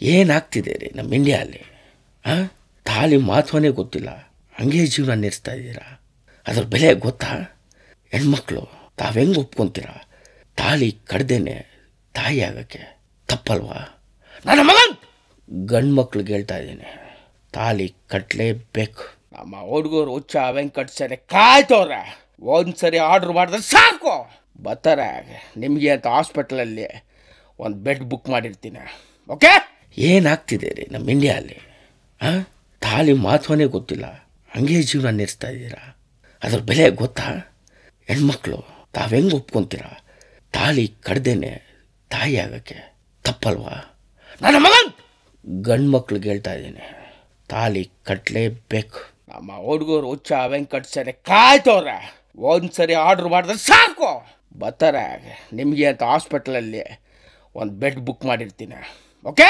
ಏನಾಗ್ತಿದೆ ರೀ ನಮ್ಮ ಇಂಡಿಯಾದಲ್ಲಿ ಹಾಂ ತಾಳಿ ಮಹತ್ವನೇ ಗೊತ್ತಿಲ್ಲ. ಹಂಗೆ ಜೀವನ ನಡೆಸ್ತಾ ಇದ್ದೀರಾ? ಅದ್ರ ಬೆಲೆ ಗೊತ್ತಾ? ಹೆಣ್ಮಕ್ಳು ತಾವು ಹೆಂಗೆ ಒಪ್ಕೊಂತೀರ? ತಾಳಿ ಕಡ್ದೇನೆ ತಾಯಿ ಆಗೋಕ್ಕೆ ತಪ್ಪಲ್ವಾ? ನನ್ನ ಮಗನ್! ಗಂಡು ಮಕ್ಳಿಗೆ ಹೇಳ್ತಾ ಇದ್ದೀನಿ. ತಾಳಿ ಕಟ್ಟಲೇಬೇಕು ನಮ್ಮ ಹುಡುಗರು ಹುಚ್ಚ ವೆಂಕಟ್ ಸರಿ ಕಾಯ್ತವ್ರೆ ಒಂದ್ಸರಿ ಆರ್ಡ್ರ್ ಮಾಡಿದ್ರೆ ಸಾಕು! ಬರ್ತಾರೆ ನಿಮಗೆ ಅಂತ ಹಾಸ್ಪಿಟ್ಲಲ್ಲಿ ಒಂದು ಬೆಡ್ ಬುಕ್ ಮಾಡಿರ್ತೀನಿ. ಓಕೆ? ಏನಾಗ್ತಿದೆ ರೀ ನಮ್ಮ ಇಂಡಿಯಾದಲ್ಲಿ ಹಾಂ ತಾಳಿ ಮಹತ್ವನೇ ಗೊತ್ತಿಲ್ಲ. ಹಂಗೆ ಜೀವನ ನಡೆಸ್ತಾ ಇದ್ದೀರಾ? ಅದ್ರ ಬೆಲೆ ಗೊತ್ತಾ? ಹೆಣ್ಮಕ್ಳು, ತಾವು ಹೆಂಗೆ ಒಪ್ಕೊಂತೀರ? ತಾಳಿ ಕಡ್ದೇನೆ ತಾಯಿ ಆಗೋಕ್ಕೆ ತಪ್ಪಲ್ವಾ? ನನ್ನ ಮಗ ಗಂಡು ಮಕ್ಳಿಗೆ ಹೇಳ್ತಾ ಇದ್ದೀನಿ, ತಾಳಿ ಕಟ್ಟಲೇಬೇಕು ನಮ್ಮ ಹುಡುಗರು ಹುಚ್ಚ ವೆಂಕಟ್ ಸರಿ ಕಾಯ್ತವ್ರೆ ಒಂದ್ಸರಿ ಆರ್ಡ್ರ್ ಮಾಡಿದ್ರೆ ಸಾಕು! ಬರ್ತಾರೆ ನಿಮಗೆ ಅಂತ ಹಾಸ್ಪಿಟ್ಲಲ್ಲಿ ಒಂದು ಬೆಡ್ ಬುಕ್ ಮಾಡಿರ್ತೀನಿ. ಓಕೆ?